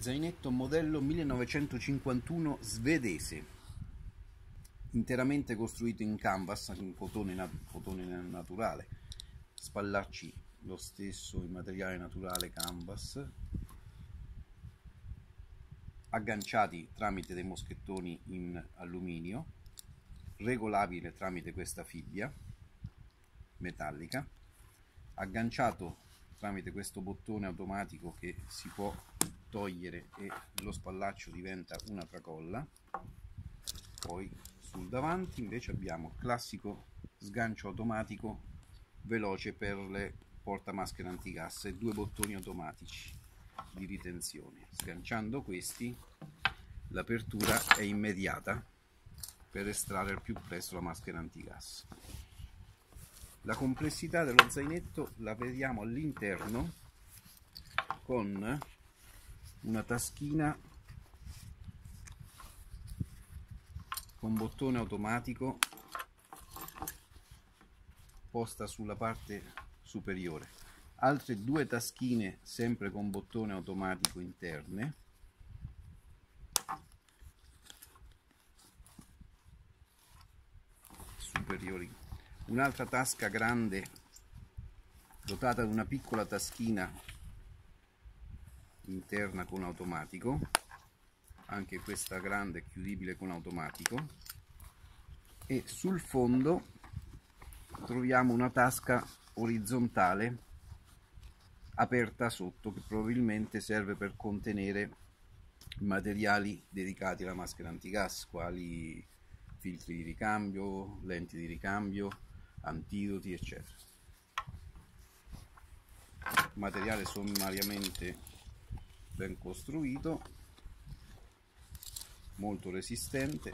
Zainetto modello 1951 svedese, interamente costruito in canvas, in cotone, nat cotone naturale, spallacci lo stesso in materiale naturale canvas, agganciati tramite dei moschettoni in alluminio, regolabile tramite questa fibbia metallica, agganciato tramite questo bottone automatico che si può togliere e lo spallaccio diventa una tracolla. Poi sul davanti invece abbiamo classico sgancio automatico veloce per le portamaschere antigas e due bottoni automatici di ritenzione. Sganciando questi l'apertura è immediata per estrarre al più presto la maschera antigas la complessità dello zainetto la vediamo all'interno con una taschina con bottone automatico posta sulla parte superiore. Altre due taschine sempre con bottone automatico interne. Superiori. Un'altra tasca grande dotata di una piccola taschina interna con automatico anche questa grande chiudibile con automatico e sul fondo troviamo una tasca orizzontale aperta sotto che probabilmente serve per contenere materiali dedicati alla maschera antigas quali filtri di ricambio, lenti di ricambio, antidoti eccetera. Materiale sommariamente ben costruito molto resistente